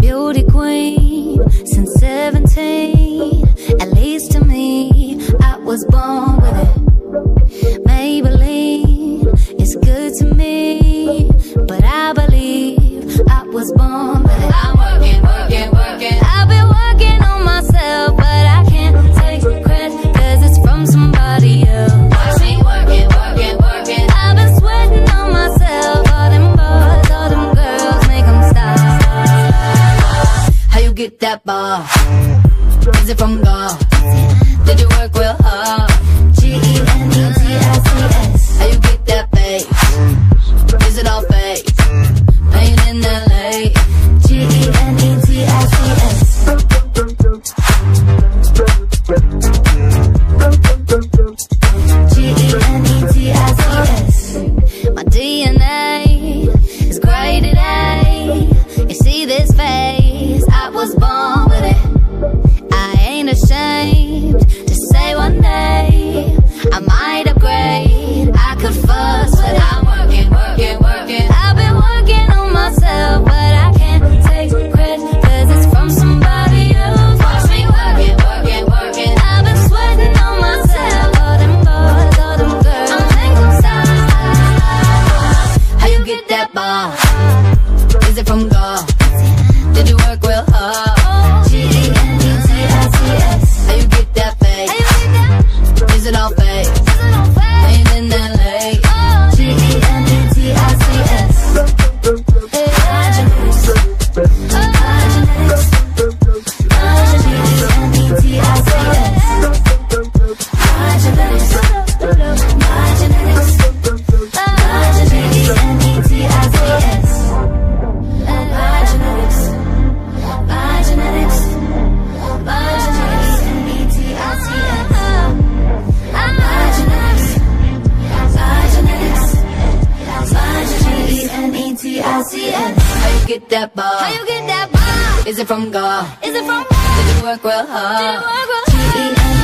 Beauty queen since 17, at least to me, I was born. Hit that bar. Is it from God? Did you that? How you get that ball? Is it from God? Is it from God? Did you work real hard? Did you work real hard?